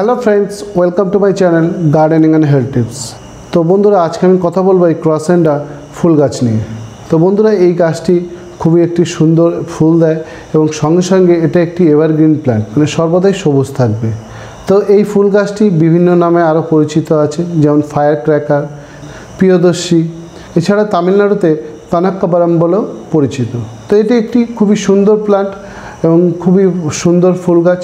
Hello friends, welcome to my channel gardening and health tips. তো বন্ধুরা, আজকে আমি কথা বলব এই ক্রসেন্ডা ফুল গাছ নিয়ে। তো বন্ধুরা, এই গাছটি খুবই একটি সুন্দর ফুল দেয় এবং সঙ্গে সঙ্গে এটা একটি এভারগ্রিন প্ল্যান্ট মানে সর্বদাই সবুজ থাকবে। তো এই ফুল গাছটি বিভিন্ন নামে আরও পরিচিত আছে, যেমন ফায়ার ক্র্যাকার প্রিয়দর্শী, এছাড়া তামিলনাড়ুতে কানাক্কাবারাম বলেও পরিচিত। তো এটি একটি খুবই সুন্দর প্ল্যান্ট এবং খুবই সুন্দর ফুল গাছ।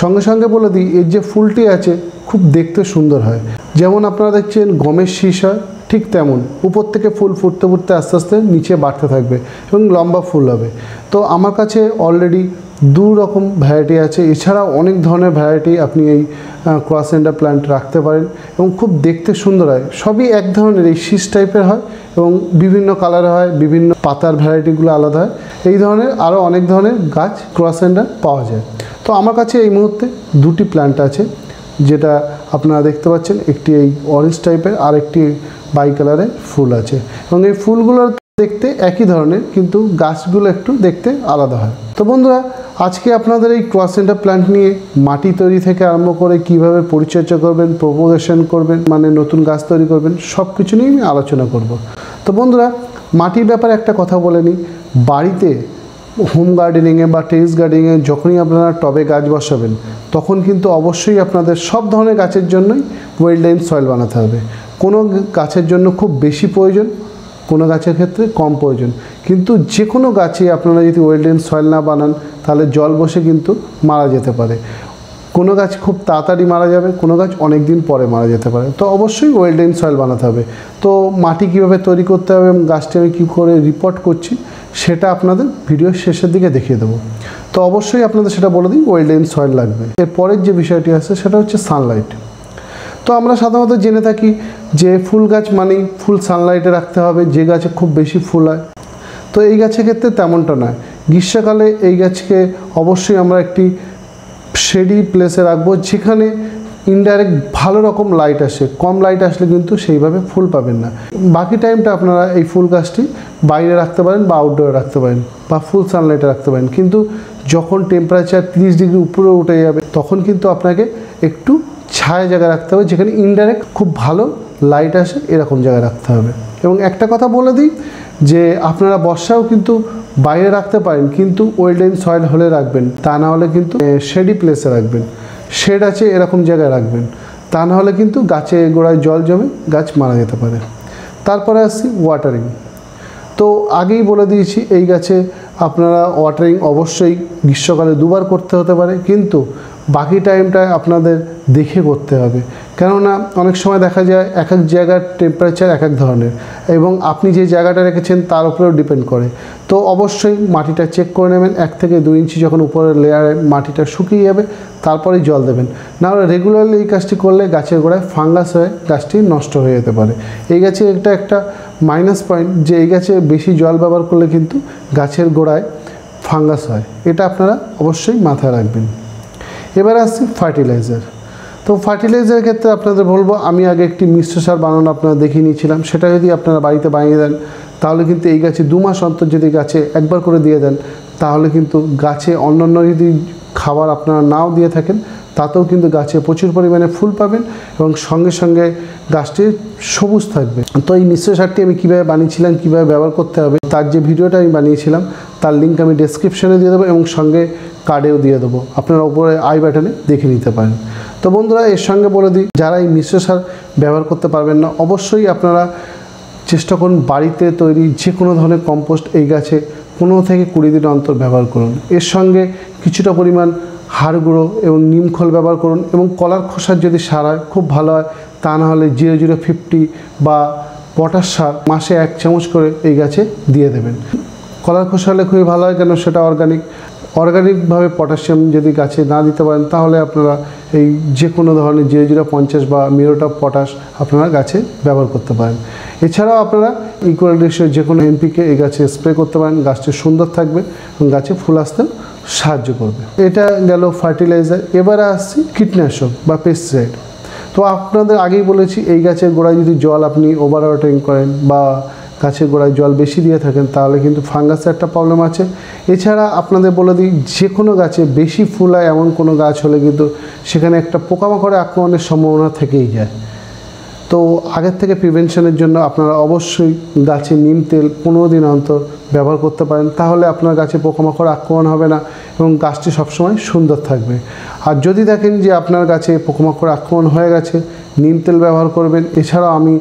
সঙ্গে সঙ্গে বলে দিই, এর যে ফুলটি আছে খুব দেখতে সুন্দর হয়। যেমন আপনারা দেখছেন গমের শীষ হয়, ঠিক তেমন। উপর থেকে ফুল ফুটতে ফুটতে আস্তে আস্তে নিচে বাড়তে থাকবে এবং লম্বা ফুল হবে। তো আমার কাছে অলরেডি দু রকম ভ্যারাইটি আছে। এছাড়াও অনেক ধরনের ভ্যারাইটি আপনি এই ক্রসেন্ডা প্ল্যান্ট রাখতে পারেন এবং খুব দেখতে সুন্দর হয়। সবই এক ধরনের, এই শীষ টাইপের হয় এবং বিভিন্ন কালারে হয়, বিভিন্ন পাতার ভ্যারাইটিগুলো আলাদা হয়। এই ধরনের আরও অনেক ধরনের গাছ ক্রসেন্ডা পাওয়া যায়। তো আমার কাছে এই মুহূর্তে দুটি প্ল্যান্ট আছে, যেটা আপনারা দেখতে পাচ্ছেন, একটি এই অরেঞ্জ টাইপের আর একটি বাই কালারের ফুল আছে। এবং এই ফুলগুলো দেখতে একই ধরনের, কিন্তু গাছগুলো একটু দেখতে আলাদা হয়। তো বন্ধুরা, আজকে আপনাদের এই ক্রসেন্ডা প্ল্যান্ট নিয়ে মাটি তৈরি থেকে আরম্ভ করে কীভাবে পরিচর্যা করবেন প্রপোগেশন করবেন মানে নতুন গাছ তৈরি করবেন সব কিছু নিয়ে আমি আলোচনা করব। তো বন্ধুরা, মাটির ব্যাপারে একটা কথা বলে নিই। বাড়িতে হোম গার্ডেনিংয়ে বা টেরিস গার্ডেনিংয়ে যখনই আপনারা টবে গাছ বসাবেন, তখন কিন্তু অবশ্যই আপনাদের সব ধরনের গাছের জন্যই ওয়েলডাইন সয়েল বানাতে হবে। কোনো গাছের জন্য খুব বেশি প্রয়োজন, কোনো গাছের ক্ষেত্রে কম প্রয়োজন। কিন্তু যে কোনো গাছে আপনারা যদি ওয়েলডেন সয়েল না বানান, তাহলে জল বসে কিন্তু মারা যেতে পারে। কোনো গাছ খুব তাড়াতাড়ি মারা যাবে, কোনো গাছ অনেক দিন পরে মারা যেতে পারে। তো অবশ্যই ওয়েলডেন সয়েল বানাতে হবে। তো মাটি কীভাবে তৈরি করতে হবে এবং গাছটি আমি কী করে রিপোর্ট করছি সেটা আপনাদের ভিডিওর শেষের দিকে দেখিয়ে দেবো। তো অবশ্যই আপনাদের সেটা বলে দিই ওয়েলডেন সয়েল লাগবে। এর পরের যে বিষয়টি আছে, সেটা হচ্ছে সানলাইট তো আমরা সাধারণত জেনে থাকি যে ফুল গাছ মানেই ফুল সানলাইটে রাখতে হবে, যে গাছে খুব বেশি ফুল হয়। তো এই গাছের ক্ষেত্রে তেমনটা নয়। গ্রীষ্মকালে এই গাছকে অবশ্যই আমরা একটি শেডি প্লেসে রাখব, যেখানে ইনডাইরেক্ট ভালো রকম লাইট আসে। কম লাইট আসলে কিন্তু সেইভাবে ফুল পাবেন না। বাকি টাইমটা আপনারা এই ফুল গাছটি বাইরে রাখতে পারেন বা আউটডোরে রাখতে পারেন বা ফুল সানলাইটে রাখতে পারেন। কিন্তু যখন টেম্পারেচার তিরিশ ডিগ্রি উপরে উঠে যাবে, তখন কিন্তু আপনাকে একটু ছায়া জায়গায় রাখতে হবে, যেখানে ইনডাইরেক্ট খুব ভালো লাইট আসে এরকম জায়গায় রাখতে হবে। এবং একটা কথা বলে দিই যে আপনারা বর্ষাও কিন্তু বাইরে রাখতে পারেন, কিন্তু ওয়েলডেন সয়েল হলে রাখবেন, তা না হলে কিন্তু শেডি প্লেসে রাখবেন। শেড আছে এরকম জায়গায় রাখবেন, তা না হলে কিন্তু গাছে গোড়ায় জল জমে গাছ মারা যেতে পারে। তারপরে আসছি ওয়াটারিং তো আগেই বলে দিয়েছি, এই গাছে আপনারা ওয়াটারিং অবশ্যই গ্রীষ্মকালে দুবার করতে হতে পারে, কিন্তু বাকি টাইমটা আপনাদের দেখে করতে হবে। কেননা অনেক সময় দেখা যায় এক এক জায়গার টেম্পারেচার এক এক ধরনের, এবং আপনি যে জায়গাটা রেখেছেন তার উপরেও ডিপেন্ড করে। তো অবশ্যই মাটিটা চেক করে নেবেন, এক থেকে দুই ইঞ্চি যখন উপরের লেয়ারে মাটিটা শুকিয়ে যাবে, তারপরেই জল দেবেন। নাহলে রেগুলারলি এই কাজটি করলে গাছের গোড়ায় ফাঙ্গাস হয়ে গাছটি নষ্ট হয়ে যেতে পারে। এই গাছে এটা একটা মাইনাস পয়েন্ট, যে এই গাছে বেশি জল ব্যবহার করলে কিন্তু গাছের গোড়ায় ফাঙ্গাস হয়। এটা আপনারা অবশ্যই মাথায় রাখবেন। এবার আসছি ফার্টিলাইজার। তো ফার্টিলাইজারের ক্ষেত্রে আপনাদের বলব, আমি আগে একটি মিশ্র সার বানানো আপনারা দেখিয়ে নিয়েছিলাম। সেটা যদি আপনারা বাড়িতে বানিয়ে দেন, তাহলে কিন্তু এই গাছে দু মাস অন্তর যদি গাছে একবার করে দিয়ে দেন, তাহলে কিন্তু গাছে অন্যান্য যদি খাবার আপনারা নাও দিয়ে থাকেন, তাতেও কিন্তু গাছে প্রচুর পরিমাণে ফুল পাবেন এবং সঙ্গে সঙ্গে গাছটি সবুজ থাকবে। তো এই মিশ্র সারটি আমি কীভাবে বানিয়েছিলাম, কীভাবে ব্যবহার করতে হবে, তার যে ভিডিওটা আমি বানিয়েছিলাম, তার লিঙ্ক আমি ডেসক্রিপশনে দিয়ে দেবো এবং সঙ্গে কার্ডেও দিয়ে দেবো। আপনারা ওপরে আই বাটনে দেখে নিতে পারেন। তো বন্ধুরা, এর সঙ্গে বলে দিই, যারা এই মিশ্র সার ব্যবহার করতে পারবেন না, অবশ্যই আপনারা চেষ্টা করুন বাড়িতে তৈরি যে কোনো ধরনের কম্পোস্ট এই গাছে পনেরো থেকে কুড়ি দিন অন্তর ব্যবহার করুন। এর সঙ্গে কিছুটা পরিমাণ হাড় গুঁড়ো এবং নিমখোল ব্যবহার করুন এবং কলার খোসার যদি সার হয়, খুব ভালো হয়, তা না হলে জিরো জিরো ফিফটি বা পটাশ সার মাসে এক চামচ করে এই গাছে দিয়ে দেবেন। কলার খোসা হলে খুবই ভালো হয় কেন সেটা অর্গানিক অর্গানিকভাবে পটাশিয়াম যদি গাছে না দিতে পারেন, তাহলে আপনারা এই যে কোনো ধরনের জিরো জিরো পঞ্চাশ বা মিরোটা পটাশ আপনারা গাছে ব্যবহার করতে পারেন। এছাড়াও আপনারা ইকুয়াল রেশিও যে কোনো এমপিকে এই গাছে স্প্রে করতে পারেন, গাছটি সুন্দর থাকবে এবং গাছে ফুল আসতেও সাহায্য করবে। এটা গেল ফার্টিলাইজার। এবারে আসছি কীটনাশক বা পেস্টিসাইড তো আপনাদের আগেই বলেছি, এই গাছের গোড়ায় যদি জল আপনি ওভার ওয়াটারিং করেন বা গাছের গোড়ায় জল বেশি দিয়ে থাকেন, তাহলে কিন্তু ফাঙ্গাসের একটা প্রবলেম আছে। এছাড়া আপনাদের বলে দিই, যে কোনো গাছে বেশি ফুল হয়, এমন কোনো গাছ হলে কিন্তু সেখানে একটা পোকামাকড়ে আক্রমণের সম্ভাবনা থেকেই যায়। তো আগের থেকে প্রিভেনশনের জন্য আপনারা অবশ্যই গাছে নিম তেল পনেরো দিন অন্তর ব্যবহার করতে পারেন। তাহলে আপনার গাছে পোকামাকড় আক্রমণ হবে না এবং গাছটি সবসময় সুন্দর থাকবে। আর যদি দেখেন যে আপনার গাছে পোকামাকড় আক্রমণ হয়ে গেছে, নিম তেল ব্যবহার করবেন। এছাড়াও আমি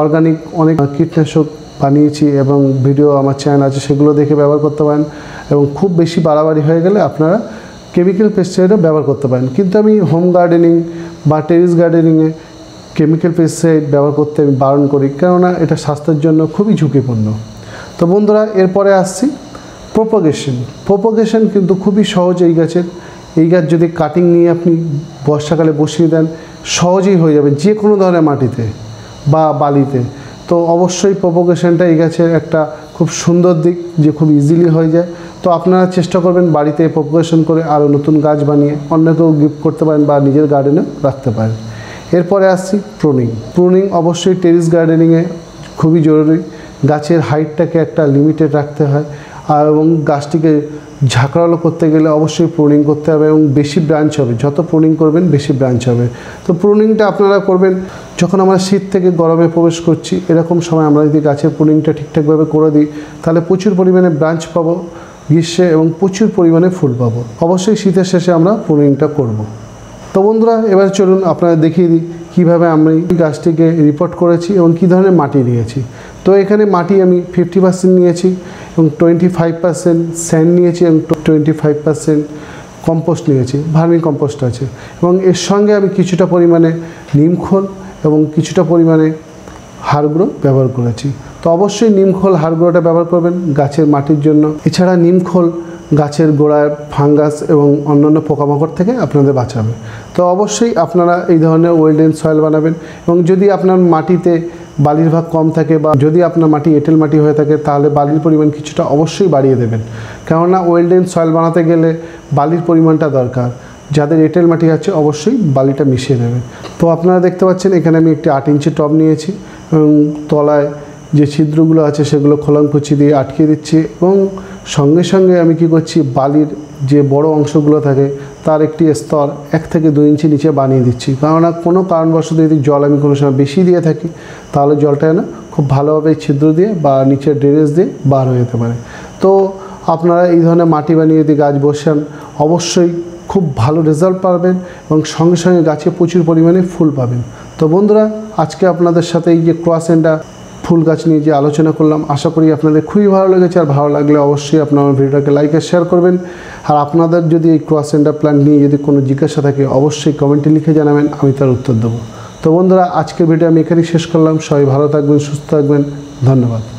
অর্গানিক অনেক কীটনাশক বানিয়েছি এবং ভিডিও আমার চ্যানেল আছে, সেগুলো দেখে ব্যবহার করতে পারেন এবং খুব বেশি বাড়াবাড়ি হয়ে গেলে আপনারা কেমিক্যাল পেস্টিসাইডও ব্যবহার করতে পারেন। কিন্তু আমি হোম গার্ডেনিং বা টেরিস গার্ডেনিংয়ে কেমিক্যাল পেস্টিসাইড ব্যবহার করতে আমি বারণ করি, কেননা এটা স্বাস্থ্যের জন্য খুবই ঝুঁকিপূর্ণ। তো বন্ধুরা, এরপরে আসছি প্রোপোগেশন প্রোপোগেশন কিন্তু খুবই সহজ এই গাছের। এই গাছ যদি কাটিং নিয়ে আপনি বর্ষাকালে বসিয়ে দেন, সহজেই হয়ে যাবে যে কোনো ধরনের মাটিতে বা বালিতে। তো অবশ্যই প্রোপোগেশনটা এই গাছের একটা খুব সুন্দর দিক, যে খুব ইজিলি হয়ে যায়। তো আপনারা চেষ্টা করবেন বাড়িতে প্রোপোগেশন করে আরও নতুন গাছ বানিয়ে অন্যকেও গিফট করতে পারেন বা নিজের গার্ডেনেও রাখতে পারেন। এরপরে আসছি প্রুনিং। প্রুনিং অবশ্যই টেরিস গার্ডেনিংয়ে খুবই জরুরি। গাছের হাইটটাকে একটা লিমিটেড রাখতে হয়। আর এবং গাছটিকে ঝাঁকড়ালো করতে গেলে অবশ্যই প্রুনিং করতে হবে এবং বেশি ব্রাঞ্চ হবে। যত প্রুনিং করবেন, বেশি ব্রাঞ্চ হবে। তো প্রুনিংটা আপনারা করবেন যখন আমরা শীত থেকে গরমে প্রবেশ করছি, এরকম সময় আমরা যদি গাছের প্রুনিংটা ঠিকঠাকভাবে করে দিই, তাহলে প্রচুর পরিমাণে ব্রাঞ্চ পাবো গ্রীষ্মে এবং প্রচুর পরিমাণে ফুল পাবো। অবশ্যই শীতের শেষে আমরা প্রুনিংটা করব। তো বন্ধুরা, এবার চলুন আপনারা দেখিয়ে দিই কীভাবে আমি গাছটিকে রিপোর্ট করেছি এবং কী ধরনের মাটি নিয়েছি। তো এখানে মাটি আমি ফিফটি পার্সেন্ট নিয়েছি এবং টোয়েন্টি ফাইভ পার্সেন্ট স্যান্ড নিয়েছি এবং টোয়েন্টি ফাইভ পার্সেন্ট কম্পোস্ট নিয়েছি ভার্মি কম্পোস্ট আছে। এবং এর সঙ্গে আমি কিছুটা পরিমাণে নিমখোল এবং কিছুটা পরিমাণে হাড়গুঁড়ো ব্যবহার করেছি। তো অবশ্যই নিমখোল হাড়গুঁড়োটা ব্যবহার করবেন গাছের মাটির জন্য। এছাড়া নিমখোল গাছের গোড়ায় ফাঙ্গাস এবং অন্যান্য পোকামাকড় থেকে আপনাদের বাঁচাবে। তো অবশ্যই আপনারা এই ধরনের ওয়েলডেন সয়েল বানাবেন এবং যদি আপনার মাটিতে বালির ভাগ কম থাকে বা যদি আপনার মাটি এঁটেল মাটি হয়ে থাকে, তাহলে বালির পরিমাণ কিছুটা অবশ্যই বাড়িয়ে দেবেন। কেননা ওয়েলডেন সয়েল বানাতে গেলে বালির পরিমাণটা দরকার। যাদের এঁটেল মাটি আছে, অবশ্যই বালিটা মিশিয়ে দেবেন। তো আপনারা দেখতে পাচ্ছেন, এখানে আমি একটি আট ইঞ্চি টব নিয়েছি এবং তলায় যে ছিদ্রগুলো আছে, সেগুলো খোলাংকুচি দিয়ে আটকে দিচ্ছি এবং সঙ্গে সঙ্গে আমি কি করছি, বালির যে বড় অংশগুলো থাকে, তার একটি স্তর এক থেকে দুই ইঞ্চি নিচে বানিয়ে দিচ্ছি। কেননা কোনো কারণবশত যদি জল আমি কোনো সময় বেশি দিয়ে থাকি, তাহলে জলটা না খুব ভালোভাবে ছিদ্র দিয়ে বা নিচের ড্রেনেজ দিয়ে বার হয়ে যেতে পারে। তো আপনারা এই ধরনের মাটি বানিয়ে যদি গাছ বসান, অবশ্যই খুব ভালো রেজাল্ট পাবেন এবং সঙ্গে সঙ্গে গাছে প্রচুর পরিমাণে ফুল পাবেন। তো বন্ধুরা, আজকে আপনাদের সাথে এই যে ক্রোয়াসেন্ডা ফুল গাছ নিয়ে যে আলোচনা করলাম, আশা করি আপনাদের খুবই ভালো লেগেছে। আর ভালো লাগলে অবশ্যই আপনার ভিডিওটাকে লাইক আর শেয়ার করবেন। আর আপনাদের যদি এই ক্রস সেন্টার প্ল্যান্ট নিয়ে যদি কোনো জিজ্ঞাসা থাকে, অবশ্যই কমেন্টে লিখে জানাবেন, আমি তার উত্তর দেবো। তো বন্ধুরা, আজকের ভিডিও আমি এখানেই শেষ করলাম। সবাই ভালো থাকবেন, সুস্থ থাকবেন। ধন্যবাদ।